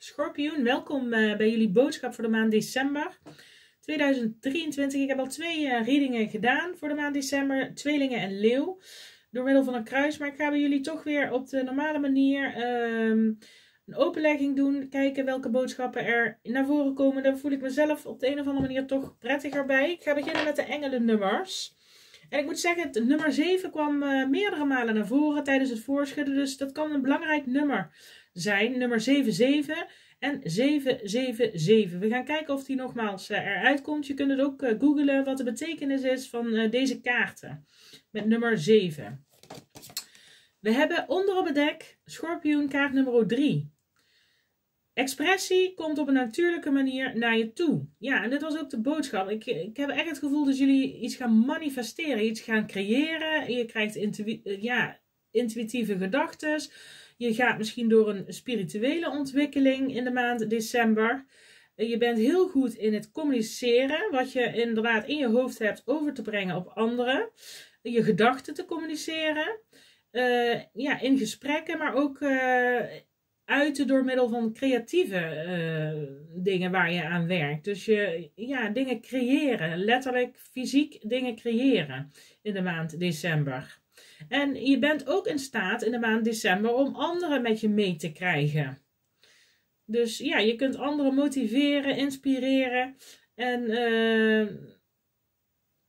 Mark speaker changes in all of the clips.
Speaker 1: Schorpioen, welkom eh, bij jullie boodschap voor de maand december 2023. Ik heb al twee uh, readingen gedaan voor de maand december, tweelingen en leeuw, door middel van een kruis. Maar ik ga bij jullie toch weer op de normale manier um, een openlegging doen, kijken welke boodschappen er naar voren komen. Daar voel ik mezelf op de een of andere manier toch prettiger bij. Ik ga beginnen met de engelennummers. En ik moet zeggen, het nummer 7 kwam uh, meerdere malen naar voren tijdens het voorschudden. Dus dat kan een belangrijk nummer zijn. Nummer 77 en 777. We gaan kijken of die nogmaals uh, eruit komt. Je kunt het ook uh, googlen wat de betekenis is van deze kaarten. Met nummer 7. We hebben onder op het dek schorpioen kaart nummer 3. Expressie komt op een natuurlijke manier naar je toe. Ja, en dit was ook de boodschap. Ik, ik heb echt het gevoel dat jullie iets gaan manifesteren, iets gaan creëren. Je krijgt ja, intuïtieve gedachten. Je gaat misschien door een spirituele ontwikkeling in de maand december. Je bent heel goed in het communiceren, wat je inderdaad in je hoofd hebt over te brengen op anderen. Je gedachten te communiceren. Uh, ja, in gesprekken, maar ook uh, uiten door middel van creatieve uh, dingen waar je aan werkt. Dus je, ja, dingen creëren, letterlijk fysiek dingen creëren in de maand december. En je bent ook in staat in de maand december om anderen met je mee te krijgen. Dus ja, je kunt anderen motiveren, inspireren en uh,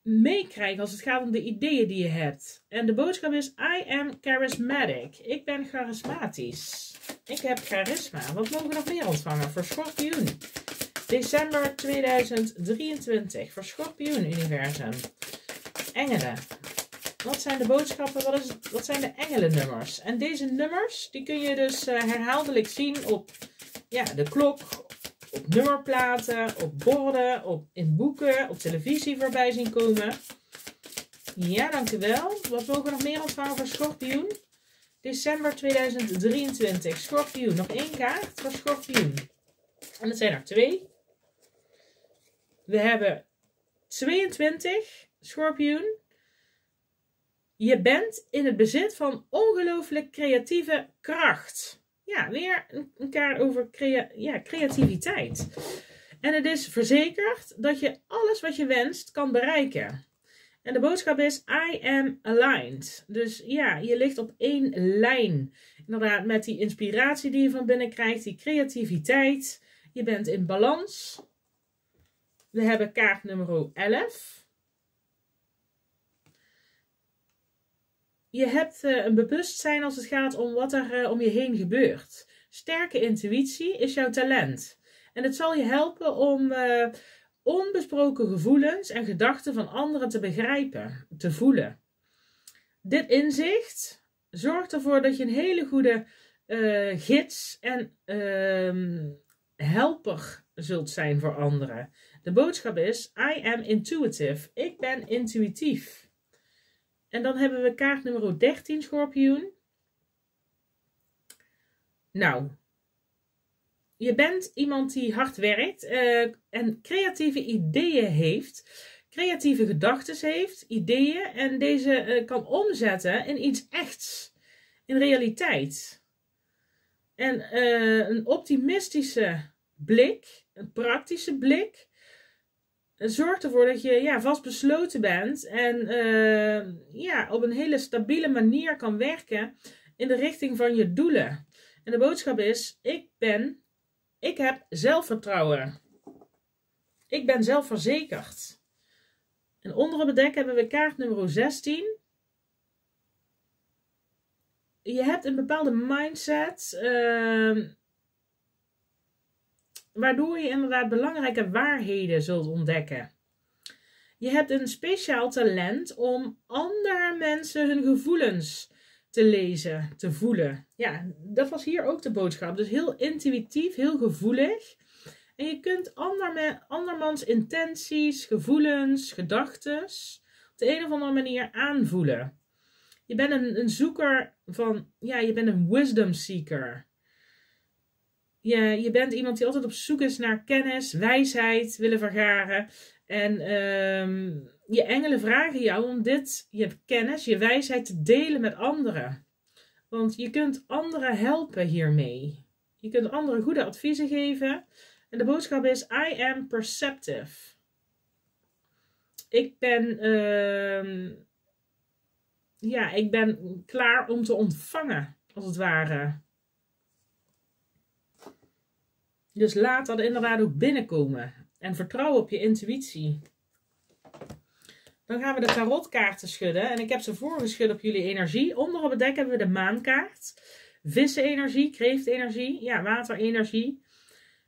Speaker 1: meekrijgen als het gaat om de ideeën die je hebt. En de boodschap is: I am charismatic. Ik ben charismatisch. Ik heb charisma. Wat mogen we nog meer ontvangen voor Schorpioen? December 2023 voor Schorpioen Universum. Engelen. Wat zijn de boodschappen? Wat, is, wat zijn de engelennummers? En deze nummers die kun je dus uh, herhaaldelijk zien op ja, de klok, op nummerplaten, op borden, op, in boeken, op televisie voorbij zien komen. Ja, dankjewel. Wat mogen we nog meer ontvangen voor Schorpioen? December 2023. Schorpioen. Nog één kaart voor Schorpioen. En dat zijn er twee. We hebben 22 Schorpioen. Je bent in het bezit van ongelooflijk creatieve kracht. Ja, weer een kaart over ja, creativiteit. En het is verzekerd dat je alles wat je wenst kan bereiken. En de boodschap is: I am aligned. Dus ja, je ligt op één lijn. Inderdaad, met die inspiratie die je van binnen krijgt, die creativiteit. Je bent in balans. We hebben kaart nummer 11. Je hebt uh, een bewustzijn als het gaat om wat er uh, om je heen gebeurt. Sterke intuïtie is jouw talent. En het zal je helpen om uh, onbesproken gevoelens en gedachten van anderen te begrijpen, te voelen. Dit inzicht zorgt ervoor dat je een hele goede gids en uh, helper zult zijn voor anderen. De boodschap is: I am intuitive. Ik ben intuïtief. En dan hebben we kaart nummer 13, schorpioen. Nou, je bent iemand die hard werkt uh, en creatieve ideeën heeft, creatieve gedachten heeft, ideeën en deze uh, kan omzetten in iets echts, in realiteit. En uh, een optimistische blik, een praktische blik, zorgt ervoor dat je ja, vastbesloten bent en ja, op een hele stabiele manier kan werken in de richting van je doelen. En de boodschap is: ik ben ik heb zelfvertrouwen. Ik ben zelfverzekerd. En onder het dek hebben we kaart nummer 16. Je hebt een bepaalde mindset. Uh, waardoor je inderdaad belangrijke waarheden zult ontdekken. Je hebt een speciaal talent om andere mensen hun gevoelens te lezen, te voelen. Ja, dat was hier ook de boodschap. Dus heel intuïtief, heel gevoelig. En je kunt ander, andermans intenties, gevoelens, gedachten op de een of andere manier aanvoelen. Je bent een, een zoeker van, ja, je bent een wisdom seeker. Je, je bent iemand die altijd op zoek is naar kennis, wijsheid willen vergaren. En um, je engelen vragen jou om dit, je kennis, je wijsheid te delen met anderen. Want je kunt anderen helpen hiermee. Je kunt anderen goede adviezen geven. En de boodschap is: I am perceptive. Ik ben, uh, ja, ik ben klaar om te ontvangen, als het ware. Dus laat dat inderdaad ook binnenkomen. En vertrouw op je intuïtie. Dan gaan we de tarotkaarten schudden. En ik heb ze voorgeschud op jullie energie. Onder op het dek hebben we de maankaart. Vissenenergie, kreeftenergie, ja, waterenergie.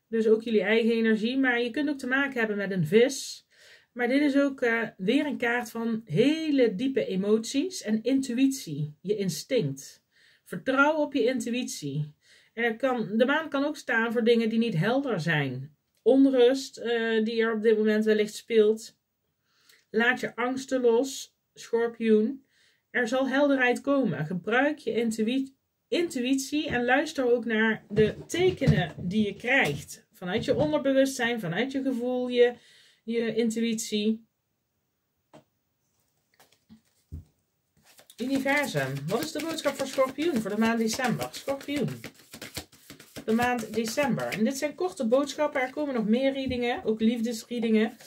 Speaker 1: Dus ook jullie eigen energie. Maar je kunt ook te maken hebben met een vis. Maar dit is ook uh, weer een kaart van hele diepe emoties en intuïtie. Je instinct. Vertrouw op je intuïtie. Er kan, de maan kan ook staan voor dingen die niet helder zijn. Onrust uh, die er op dit moment wellicht speelt. Laat je angsten los, schorpioen. Er zal helderheid komen. Gebruik je intuïtie en luister ook naar de tekenen die je krijgt. Vanuit je onderbewustzijn, vanuit je gevoel, je, je intuïtie. Universum, wat is de boodschap voor Schorpioen voor de maand december? Schorpioen, de maand december. En dit zijn korte boodschappen, er komen nog meer readingen, ook liefdesreadingen.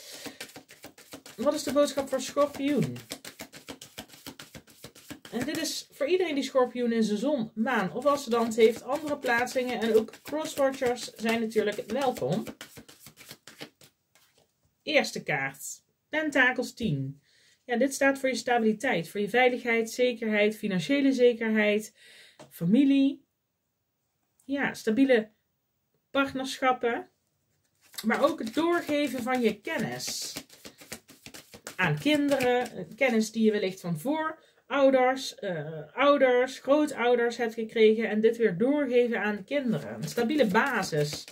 Speaker 1: Wat is de boodschap voor Schorpioen? En dit is voor iedereen die schorpioen in zijn zon, maan of ascendant heeft, andere plaatsingen en ook crosswatchers zijn natuurlijk welkom. Eerste kaart, Pentakels 10. Ja, dit staat voor je stabiliteit, voor je veiligheid, zekerheid, financiële zekerheid, familie. Ja, stabiele partnerschappen, maar ook het doorgeven van je kennis aan kinderen, kennis die je wellicht van voor ouders, uh, ouders, grootouders hebt gekregen en dit weer doorgeven aan de kinderen. Een stabiele basis.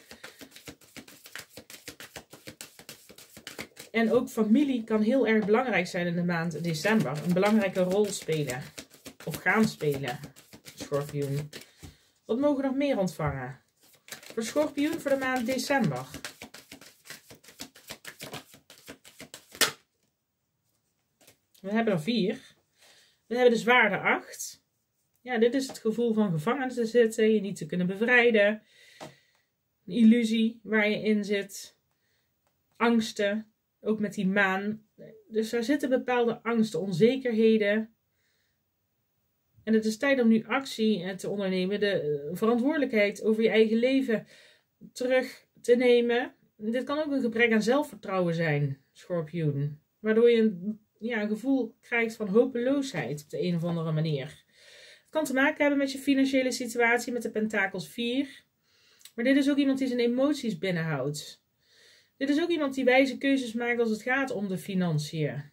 Speaker 1: En ook familie kan heel erg belangrijk zijn in de maand december. Een belangrijke rol spelen. Of gaan spelen. Schorpioen. Wat mogen we nog meer ontvangen? Voor schorpioen voor de maand december. We hebben er vier. We hebben de zwaarde 8. Ja, dit is het gevoel van gevangen te zitten, je niet te kunnen bevrijden. Een illusie waar je in zit. Angsten, ook met die maan. Dus er zitten bepaalde angsten, onzekerheden. En het is tijd om nu actie eh, te ondernemen, de eh, verantwoordelijkheid over je eigen leven terug te nemen. Dit kan ook een gebrek aan zelfvertrouwen zijn, schorpioen. Waardoor je een ja, een gevoel krijgt van hopeloosheid op de een of andere manier. Het kan te maken hebben met je financiële situatie met de Pentakels 4. Maar dit is ook iemand die zijn emoties binnenhoudt. Dit is ook iemand die wijze keuzes maakt als het gaat om de financiën.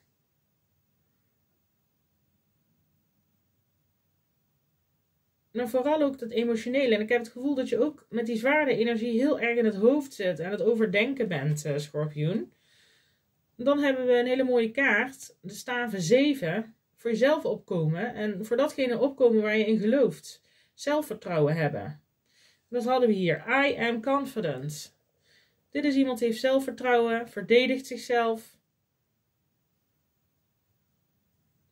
Speaker 1: Maar vooral ook dat emotionele. En ik heb het gevoel dat je ook met die zware energie heel erg in het hoofd zit. En het overdenken bent, uh, Scorpioen. Dan hebben we een hele mooie kaart, de staven 7, voor jezelf opkomen en voor datgene opkomen waar je in gelooft. Zelfvertrouwen hebben. Dat hadden we hier. I am confident. Dit is iemand die heeft zelfvertrouwen, verdedigt zichzelf.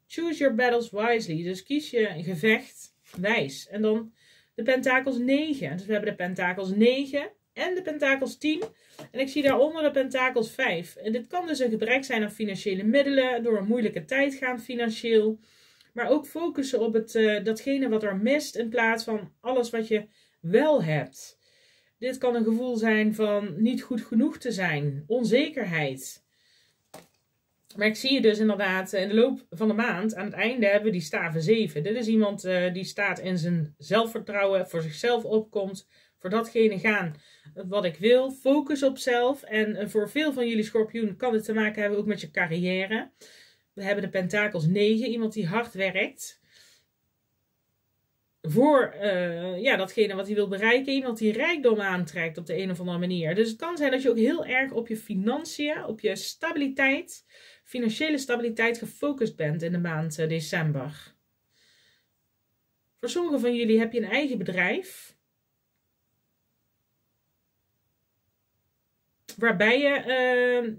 Speaker 1: Choose your battles wisely. Dus kies je een gevecht wijs. En dan de pentakels 9. Dus we hebben de pentakels 9 en de pentakels 10. En ik zie daaronder de pentakels 5. En dit kan dus een gebrek zijn aan financiële middelen, door een moeilijke tijd gaan financieel. Maar ook focussen op het, uh, datgene wat er mist in plaats van alles wat je wel hebt. Dit kan een gevoel zijn van niet goed genoeg te zijn, onzekerheid. Maar ik zie je dus inderdaad in de loop van de maand, aan het einde hebben we die staven 7. Dit is iemand uh, die staat in zijn zelfvertrouwen, voor zichzelf opkomt, voor datgene gaan wat ik wil. Focus op zelf. En eh, voor veel van jullie schorpioen kan het te maken hebben ook met je carrière. We hebben de pentakels 9. Iemand die hard werkt. Voor ja, datgene wat hij wil bereiken. Iemand die rijkdom aantrekt op de een of andere manier. Dus het kan zijn dat je ook heel erg op je financiën, op je stabiliteit, financiële stabiliteit gefocust bent in de maand uh, december. Voor sommigen van jullie heb je een eigen bedrijf. waarbij je uh,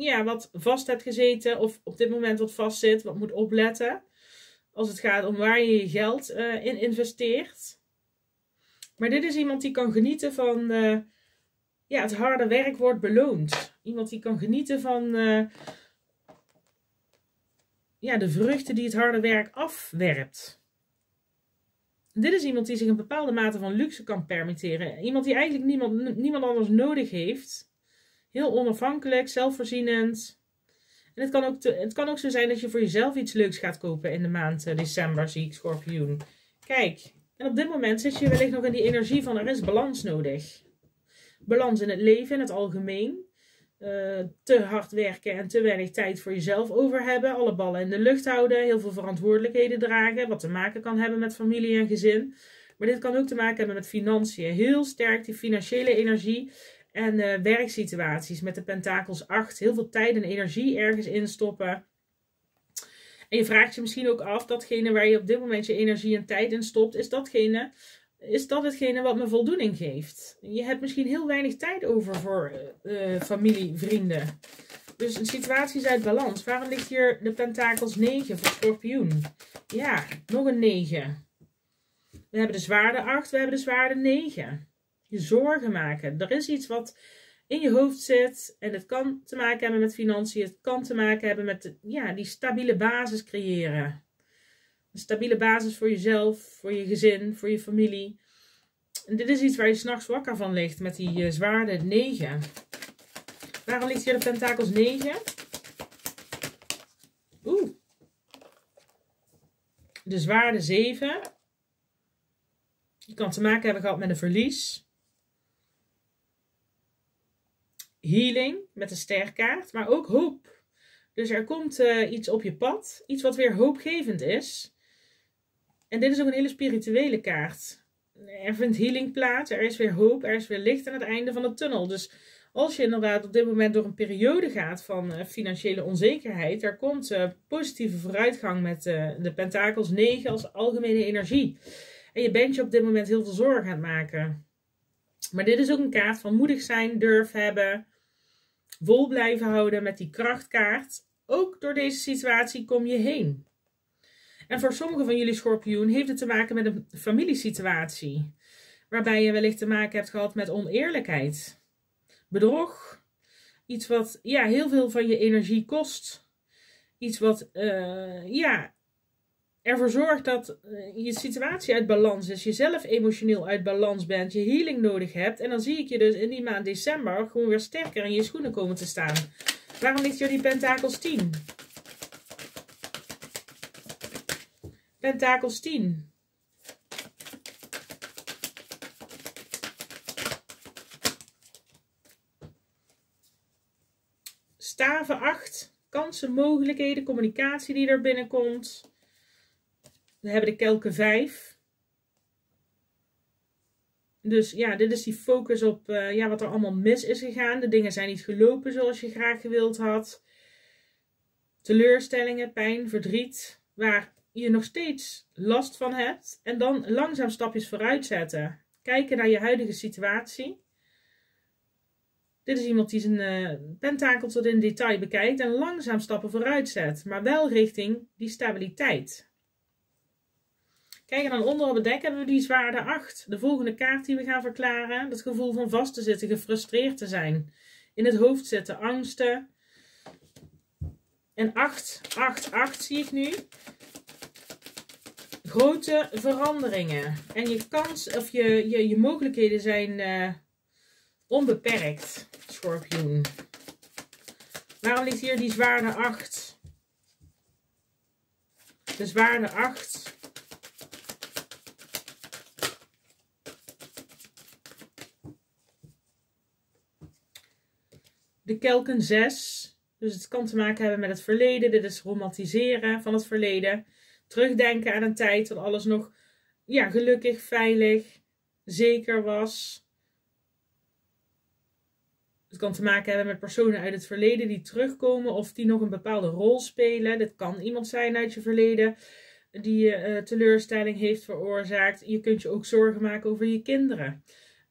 Speaker 1: ja, wat vast hebt gezeten of op dit moment wat vast zit, wat moet opletten als het gaat om waar je je geld uh, in investeert. Maar dit is iemand die kan genieten van uh, ja, het harde werk wordt beloond. Iemand die kan genieten van ja, de vruchten die het harde werk afwerpt. Dit is iemand die zich een bepaalde mate van luxe kan permitteren. Iemand die eigenlijk niemand, niemand anders nodig heeft. Heel onafhankelijk, zelfvoorzienend. En het kan, ook het kan ook zo zijn dat je voor jezelf iets leuks gaat kopen in de maand uh, december, zie ik, schorpioen. Kijk, en op dit moment zit je wellicht nog in die energie van er is balans nodig. Balans in het leven in het algemeen. Uh, te hard werken en te weinig tijd voor jezelf over hebben. Alle ballen in de lucht houden. Heel veel verantwoordelijkheden dragen. Wat te maken kan hebben met familie en gezin. Maar dit kan ook te maken hebben met financiën. Heel sterk die financiële energie. En uh, werksituaties met de Pentakels 8. Heel veel tijd en energie ergens instoppen. En je vraagt je misschien ook af, datgene waar je op dit moment je energie en tijd in stopt, is datgene, is dat hetgene wat me voldoening geeft? Je hebt misschien heel weinig tijd over voor uh, familie, vrienden. Dus een situatie is uit balans. Waarom ligt hier de pentakels 9 voor schorpioen? Ja, nog een 9. We hebben de zwaarde 8, we hebben de zwaarde 9. Je zorgen maken. Er is iets wat in je hoofd zit. En het kan te maken hebben met financiën. Het kan te maken hebben met ja, die stabiele basis creëren. Een stabiele basis voor jezelf, voor je gezin, voor je familie. En dit is iets waar je s'nachts wakker van ligt met die uh, zwaarde 9. Waarom ligt hier de pentakels 9? Oeh. De zwaarde 7. Je kan te maken hebben gehad met een verlies healing met de sterkaart, maar ook hoop. Dus er komt uh, iets op je pad, iets wat weer hoopgevend is. En dit is ook een hele spirituele kaart. Er vindt healing plaats, er is weer hoop, er is weer licht aan het einde van de tunnel. Dus als je inderdaad op dit moment door een periode gaat van uh, financiële onzekerheid, er komt uh, positieve vooruitgang met de Pentakels 9 als algemene energie. En je bent je op dit moment heel veel zorgen aan het maken. Maar dit is ook een kaart van moedig zijn, durf hebben, vol blijven houden met die krachtkaart. Ook door deze situatie kom je heen. En voor sommigen van jullie schorpioen heeft het te maken met een familiesituatie. Waarbij je wellicht te maken hebt gehad met oneerlijkheid. Bedrog. Iets wat ja, heel veel van je energie kost. Iets wat uh, ja, ervoor zorgt dat eh, je situatie uit balans is, je zelf emotioneel uit balans bent, je healing nodig hebt. En dan zie ik je dus in die maand december gewoon weer sterker in je schoenen komen te staan. Waarom ligt die pentakels 10? Pentakels 10. Staven 8. Kansen, mogelijkheden, communicatie die er binnenkomt. We hebben de kelken 5. Dus ja, dit is die focus op uh, ja, wat er allemaal mis is gegaan. De dingen zijn niet gelopen zoals je graag gewild had. Teleurstellingen, pijn, verdriet, waar je nog steeds last van hebt. En dan langzaam stapjes vooruit zetten. Kijken naar je huidige situatie. Dit is iemand die zijn uh, pentakel tot in detail bekijkt en langzaam stappen vooruit zet. Maar wel richting die stabiliteit. Kijk, en dan onder op het dek hebben we die zwaarde 8. De volgende kaart die we gaan verklaren. Het gevoel van vast te zitten, gefrustreerd te zijn. In het hoofd zitten, angsten. En 8, 8, 8 zie ik nu. Grote veranderingen. En je kans, of je, je, je mogelijkheden zijn uh, onbeperkt, schorpioen. Waarom ligt hier die zwaarde 8? De zwaarde 8 de kelken 6. Dus het kan te maken hebben met het verleden. Dit is romantiseren van het verleden. Terugdenken aan een tijd dat alles nog ja, gelukkig, veilig, zeker was. Het kan te maken hebben met personen uit het verleden die terugkomen of die nog een bepaalde rol spelen. Dit kan iemand zijn uit je verleden die je uh, teleurstelling heeft veroorzaakt. Je kunt je ook zorgen maken over je kinderen.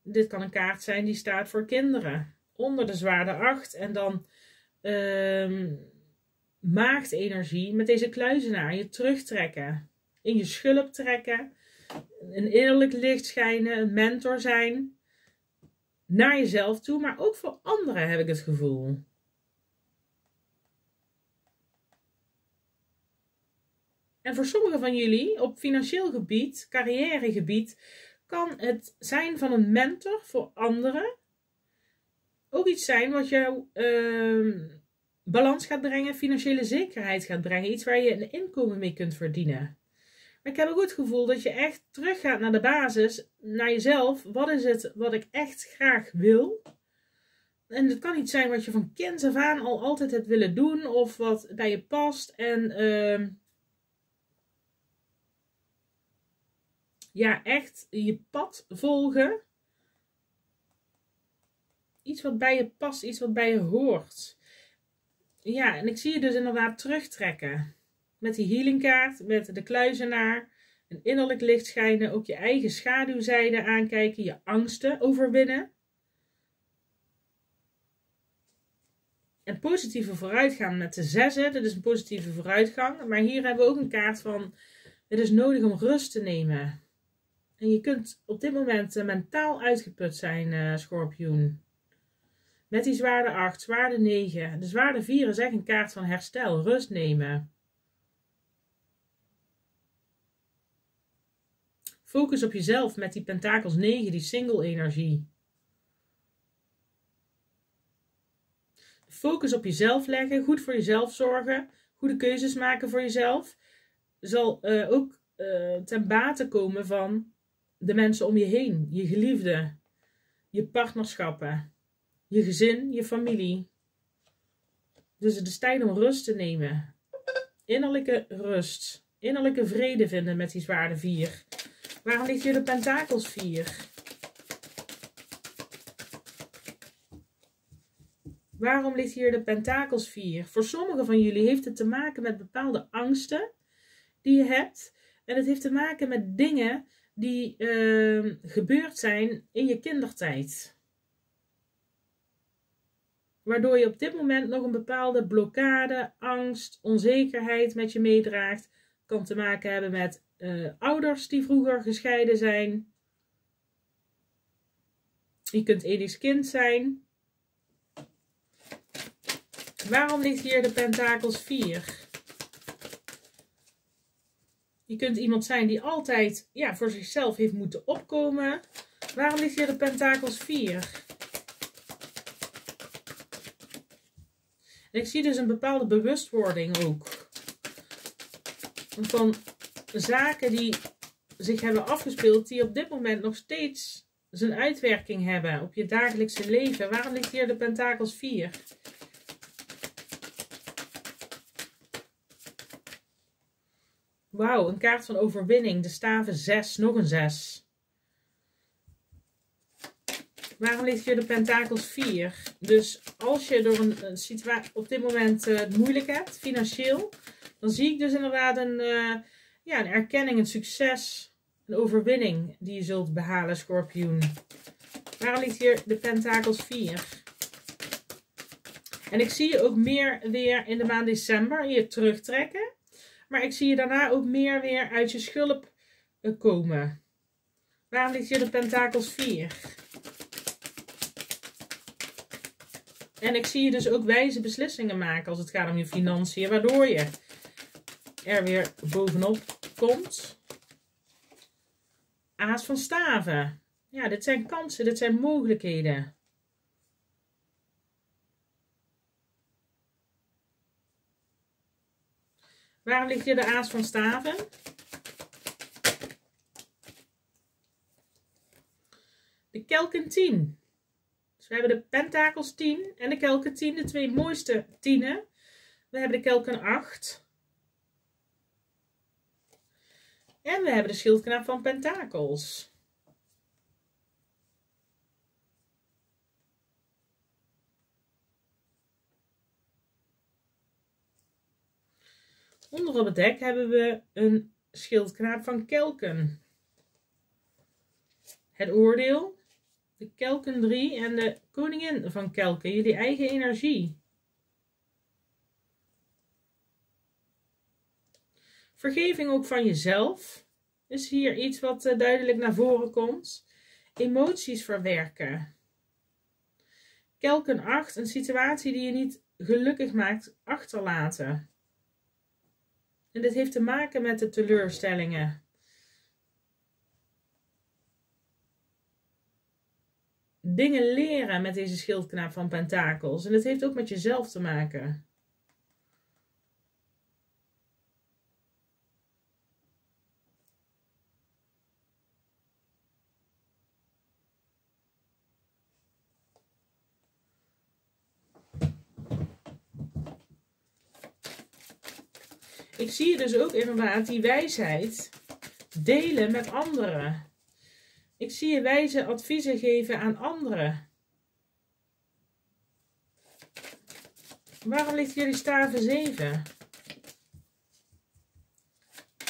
Speaker 1: Dit kan een kaart zijn die staat voor kinderen onder de zwaarde 8 en dan um, maagdenergie met deze kluizenaar je terugtrekken. In je schulp trekken. een innerlijk licht schijnen, een mentor zijn. Naar jezelf toe, maar ook voor anderen heb ik het gevoel. En voor sommigen van jullie op financieel gebied, carrièregebied, kan het zijn van een mentor voor anderen ook iets zijn wat jou uh, balans gaat brengen, financiële zekerheid gaat brengen. Iets waar je een inkomen mee kunt verdienen. Maar ik heb ook het gevoel dat je echt teruggaat naar de basis, naar jezelf. Wat is het wat ik echt graag wil? En het kan iets zijn wat je van kinds af aan al altijd hebt willen doen, of wat bij je past. En uh, ja, echt je pad volgen. Iets wat bij je past, iets wat bij je hoort. Ja, en ik zie je dus inderdaad terugtrekken. Met die healingkaart, met de kluizenaar, een innerlijk licht schijnen, ook je eigen schaduwzijde aankijken, je angsten overwinnen. En positieve vooruitgang met de zessen, dat is een positieve vooruitgang. Maar hier hebben we ook een kaart van, het is nodig om rust te nemen. En je kunt op dit moment uh, mentaal uitgeput zijn, uh, schorpioen. Met die zwaarde 8, zwaarde 9. De zwaarde 4 is echt een kaart van herstel, rust nemen. Focus op jezelf met die pentakels 9, die single energie. Focus op jezelf leggen, goed voor jezelf zorgen, goede keuzes maken voor jezelf. Zal uh, ook uh, ten bate komen van de mensen om je heen, je geliefden, je partnerschappen, je gezin, je familie. Dus het is tijd om rust te nemen. Innerlijke rust. Innerlijke vrede vinden met die zwaarde 4. Waarom ligt hier de pentakels 4? Waarom ligt hier de pentakels 4? Voor sommigen van jullie heeft het te maken met bepaalde angsten die je hebt. En het heeft te maken met dingen die uh, gebeurd zijn in je kindertijd. Waardoor je op dit moment nog een bepaalde blokkade, angst, onzekerheid met je meedraagt. Kan te maken hebben met uh, ouders die vroeger gescheiden zijn. Je kunt Edis kind zijn. Waarom ligt hier de pentakels 4? Je kunt iemand zijn die altijd ja, voor zichzelf heeft moeten opkomen. Waarom ligt hier de pentakels 4? Ik zie dus een bepaalde bewustwording ook. Van zaken die zich hebben afgespeeld, die op dit moment nog steeds zijn uitwerking hebben op je dagelijkse leven. Waarom ligt hier de pentakels 4? Wauw, een kaart van overwinning. De staven 6, nog een 6. Waarom ligt hier de pentakels 4? Dus als je door een, situatie op dit moment het moeilijk hebt, financieel, dan zie ik dus inderdaad een, uh, ja, een erkenning, een succes, een overwinning die je zult behalen, schorpioen. Waarom ligt hier de pentakels 4? En ik zie je ook meer weer in de maand december je terugtrekken. Maar ik zie je daarna ook meer weer uit je schulp eh, komen. Waarom ligt hier de pentakels 4? En ik zie je dus ook wijze beslissingen maken als het gaat om je financiën. Waardoor je er weer bovenop komt. Aas van staven. Ja, dit zijn kansen, dit zijn mogelijkheden. Waarom ligt hier de aas van staven? De kelken 10. We hebben de pentakels 10 en de kelken 10, de twee mooiste tienen. We hebben de kelken 8. En we hebben de schildknaap van pentakels. Onder op het dek hebben we een schildknaap van kelken. Het oordeel, de kelken 3 en de koningin van kelken, jullie eigen energie. Vergeving ook van jezelf. is hier iets wat eh, duidelijk naar voren komt. Emoties verwerken. Kelken 8, een situatie die je niet gelukkig maakt, achterlaten. En dit heeft te maken met de teleurstellingen. Dingen leren met deze schildknaap van pentakels. En dat heeft ook met jezelf te maken. ik zie je dus ook inderdaad die wijsheid delen met anderen. Ik zie je wijze adviezen geven aan anderen. Waarom ligt jullie staven 7?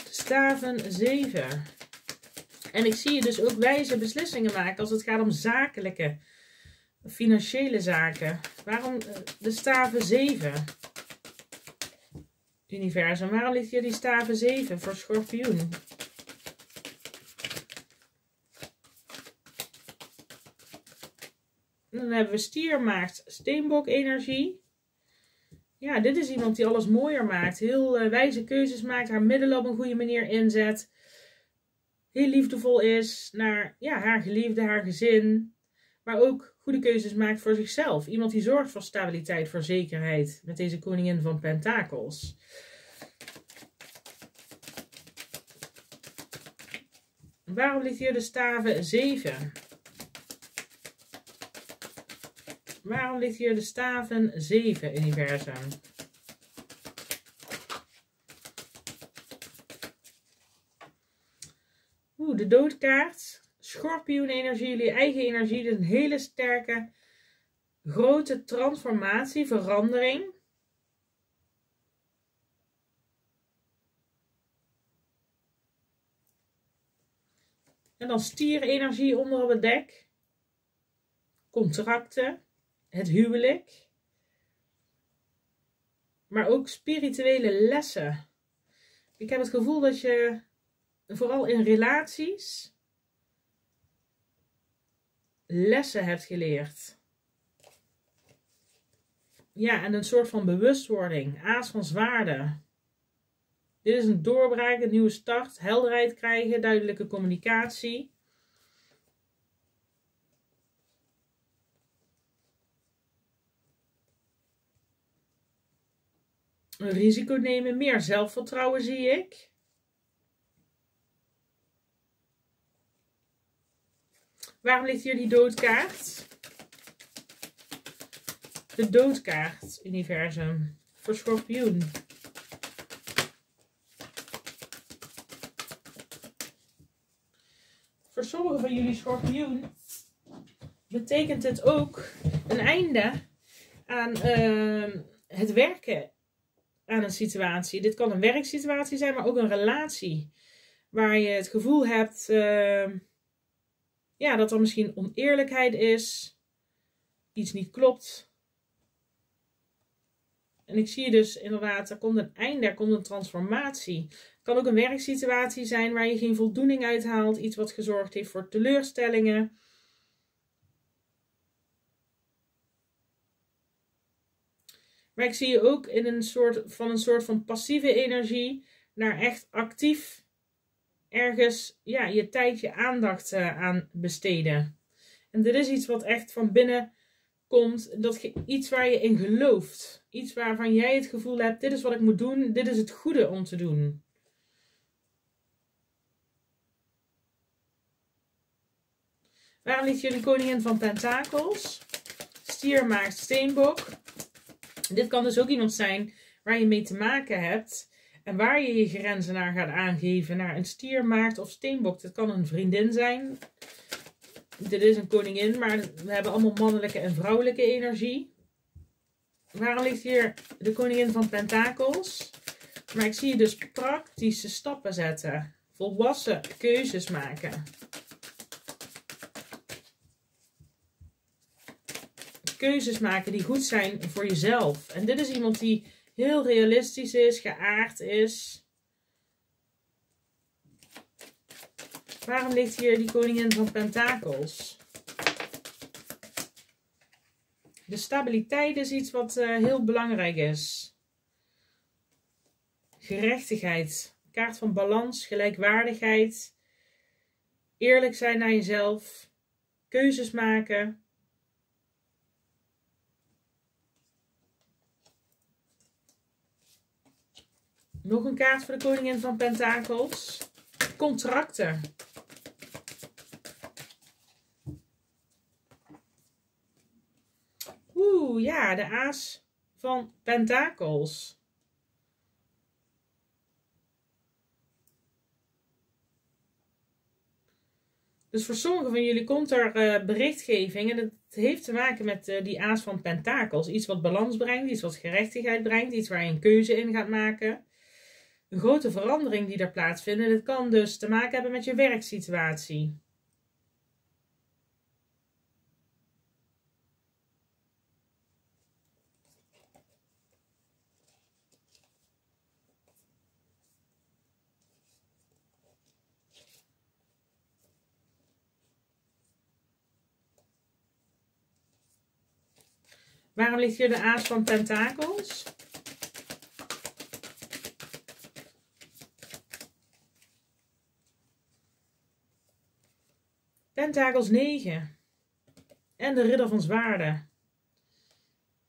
Speaker 1: Staven 7. En ik zie je dus ook wijze beslissingen maken als het gaat om zakelijke, financiële zaken. Waarom eh, de staven 7? universum. Waarom ligt die staven 7 voor schorpioen? Dan hebben we stiermaakt steenbok energie. Ja, dit is iemand die alles mooier maakt. Heel uh, wijze keuzes maakt. Haar middelen op een goede manier inzet. Heel liefdevol is naar ja, haar geliefde, haar gezin. Maar ook goede keuzes maakt voor zichzelf. Iemand die zorgt voor stabiliteit, voor zekerheid. Met deze koningin van pentakels. Waarom ligt hier de staven 7? Waarom ligt hier de staven 7, universum? Oeh, de doodkaart. Schorpioen energie, jullie eigen energie. Dus een hele sterke, grote transformatie, verandering. En dan stierenergie onder op het dek. Contracten. Het huwelijk. Maar ook spirituele lessen. Ik heb het gevoel dat je vooral in relaties lessen hebt geleerd. Ja, en een soort van bewustwording. Aas van zwaarden. Dit is een doorbraak, een nieuwe start, helderheid krijgen, duidelijke communicatie. Een risico nemen, meer zelfvertrouwen zie ik. Waarom ligt hier die doodkaart? De doodkaart, universum, voor schorpioen. voor sommigen van jullie schorpioen betekent het ook een einde aan ehm, het werken aan een situatie. Dit kan een werksituatie zijn, maar ook een relatie. Waar je het gevoel hebt ehm, ja, dat er misschien oneerlijkheid is, iets niet klopt. En ik zie dus inderdaad, er komt een einde, er komt een transformatie kan ook een werksituatie zijn waar je geen voldoening uithaalt. Iets wat gezorgd heeft voor teleurstellingen. Maar ik zie je ook in een soort van een soort van passieve energie naar echt actief ergens ja, je tijd, je aandacht uh, aan besteden. En dit is iets wat echt van binnen komt. Dat iets waar je in gelooft. Iets waarvan jij het gevoel hebt, dit is wat ik moet doen. Dit is het goede om te doen. Waarom ligt jullie koningin van pentakels? Stier maakt steenbok. Dit kan dus ook iemand zijn waar je mee te maken hebt. En waar je je grenzen naar gaat aangeven. Naar een stier, maakt of steenbok. Dat kan een vriendin zijn. Dit is een koningin, maar we hebben allemaal mannelijke en vrouwelijke energie. Waarom ligt hier de koningin van pentakels? Maar ik zie je dus praktische stappen zetten. Volwassen keuzes maken. Keuzes maken die goed zijn voor jezelf. En dit is iemand die heel realistisch is, geaard is. Waarom ligt hier die koningin van pentakels? De stabiliteit is iets wat uh, heel belangrijk is. Gerechtigheid. Kaart van balans, gelijkwaardigheid. Eerlijk zijn naar jezelf. Keuzes maken. Nog een kaart voor de koningin van pentakels. Contracten. Oeh, ja, de aas van pentakels. Dus voor sommigen van jullie komt er uh, berichtgeving en het heeft te maken met uh, die aas van pentakels. Iets wat balans brengt, iets wat gerechtigheid brengt, iets waar je een keuze in gaat maken. Een grote verandering die er plaatsvindt. En kan dus te maken hebben met je werksituatie. Waarom ligt hier de aas van pentakels? Pentakels 9. En de ridder van zwaarden.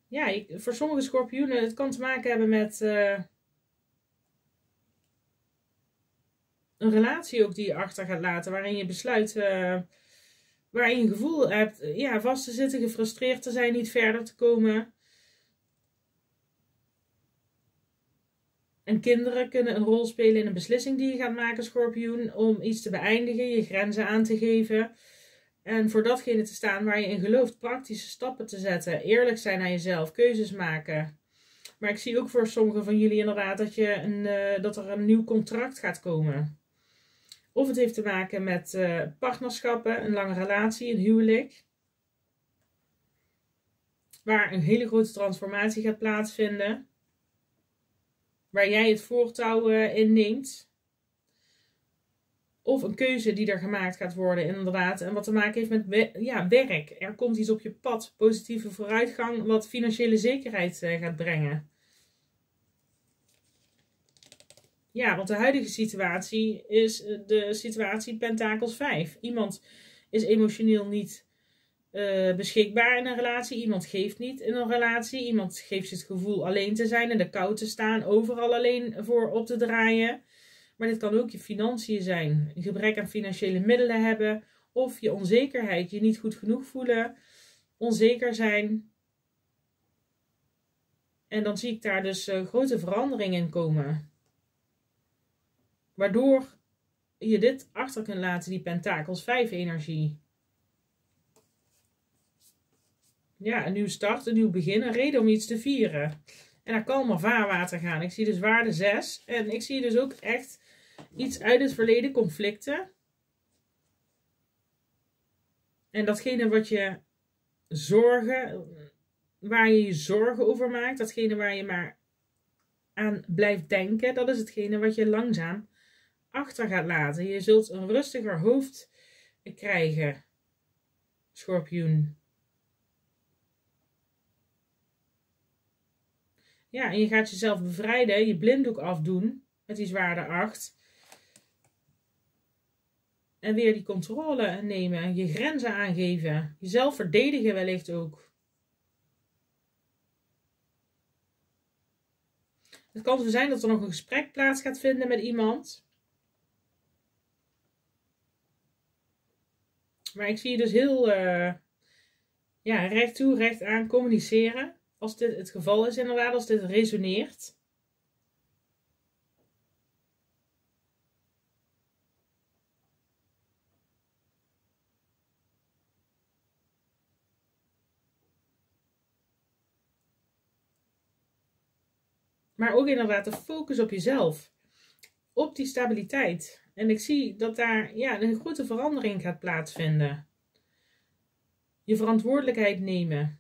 Speaker 1: Ja, ik, voor sommige schorpioenen, het kan te maken hebben met uh, een relatie ook die je achter gaat laten. Waarin je besluit, uh, waarin je gevoel hebt ja, vast te zitten, gefrustreerd te zijn, niet verder te komen. En kinderen kunnen een rol spelen in een beslissing die je gaat maken, schorpioen, om iets te beëindigen, je grenzen aan te geven. En voor datgene te staan waar je in gelooft, praktische stappen te zetten, eerlijk zijn naar jezelf, keuzes maken. Maar ik zie ook voor sommigen van jullie inderdaad dat, je een, uh, dat er een nieuw contract gaat komen. Of het heeft te maken met uh, partnerschappen, een lange relatie, een huwelijk. Waar een hele grote transformatie gaat plaatsvinden. Waar jij het voortouw uh, in neemt. Of een keuze die er gemaakt gaat worden, inderdaad. En wat te maken heeft met ja, werk. Er komt iets op je pad. Positieve vooruitgang, wat financiële zekerheid uh, gaat brengen. Ja, want de huidige situatie is eh, de situatie Pentakels 5. Iemand is emotioneel niet uh, beschikbaar in een relatie. Iemand geeft niet in een relatie. Iemand geeft het gevoel alleen te zijn, in de kou te staan, overal alleen voor op te draaien. Maar dit kan ook je financiën zijn. Een gebrek aan financiële middelen hebben. Of je onzekerheid, je niet goed genoeg voelen. Onzeker zijn. En dan zie ik daar dus uh, grote veranderingen in komen. Waardoor je dit achter kunt laten, die pentakels 5 energie. Ja, een nieuw start, een nieuw begin, een reden om iets te vieren. En naar kalmer vaarwater gaan. Ik zie dus waarde 6. En ik zie dus ook echt iets uit het verleden, conflicten. En datgene wat je zorgen, waar je je zorgen over maakt, datgene waar je maar aan blijft denken, dat is hetgene wat je langzaam achter gaat laten. Je zult een rustiger hoofd krijgen, schorpioen. Ja, en je gaat jezelf bevrijden, je blinddoek afdoen met die zwaarde 8. En weer die controle nemen, je grenzen aangeven, jezelf verdedigen wellicht ook. Het kan zo zijn dat er nog een gesprek plaats gaat vinden met iemand. Maar ik zie je dus heel uh, ja, recht toe, recht aan communiceren. Als dit het geval is inderdaad, als dit resoneert. Maar ook inderdaad de focus op jezelf. Op die stabiliteit. En ik zie dat daar ja, een grote verandering gaat plaatsvinden. Je verantwoordelijkheid nemen.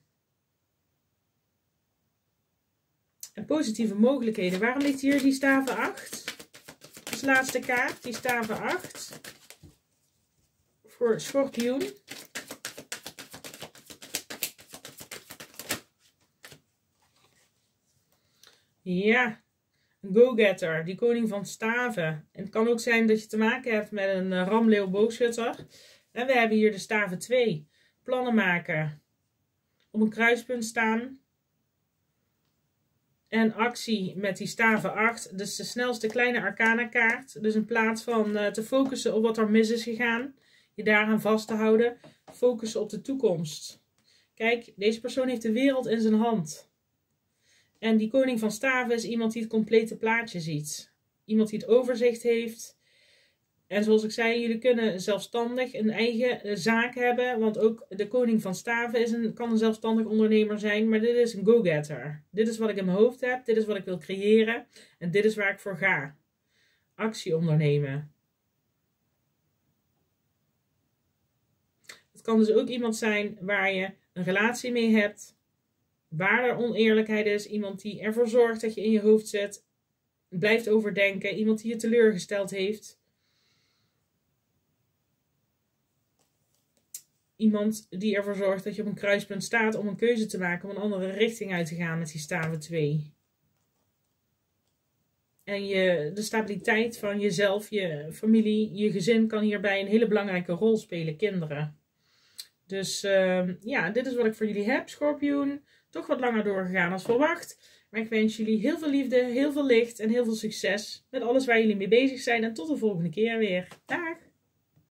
Speaker 1: Positieve mogelijkheden. Waarom ligt hier die staven 8? Als laatste kaart, die staven 8. voor schorpioen. Ja, een go-getter, die koning van staven. En het kan ook zijn dat je te maken hebt met een uh, ramleeuw boogschutter. En we hebben hier de staven 2. Plannen maken. Op een kruispunt staan. En actie met die staven 8. Dus de snelste kleine arcana kaart. Dus in plaats van uh, te focussen op wat er mis is gegaan. Je daaraan vast te houden. Focussen op de toekomst. Kijk, deze persoon heeft de wereld in zijn hand. En die koning van staven is iemand die het complete plaatje ziet. Iemand die het overzicht heeft. En zoals ik zei, jullie kunnen zelfstandig een eigen eh, zaak hebben. Want ook de koning van staven is een, kan een zelfstandig ondernemer zijn. Maar dit is een go-getter. Dit is wat ik in mijn hoofd heb. Dit is wat ik wil creëren. En dit is waar ik voor ga. Actie ondernemen. Het kan dus ook iemand zijn waar je een relatie mee hebt waar er oneerlijkheid is, iemand die ervoor zorgt dat je in je hoofd zet, blijft overdenken, iemand die je teleurgesteld heeft. Iemand die ervoor zorgt dat je op een kruispunt staat om een keuze te maken, om een andere richting uit te gaan met die staven 2. En je, de stabiliteit van jezelf, je familie, je gezin kan hierbij een hele belangrijke rol spelen, kinderen. Dus uh, ja, dit is wat ik voor jullie heb, schorpioen toch wat langer doorgegaan als verwacht. Maar ik wens jullie heel veel liefde, heel veel licht en heel veel succes met alles waar jullie mee bezig zijn. En tot de volgende keer weer. Dag!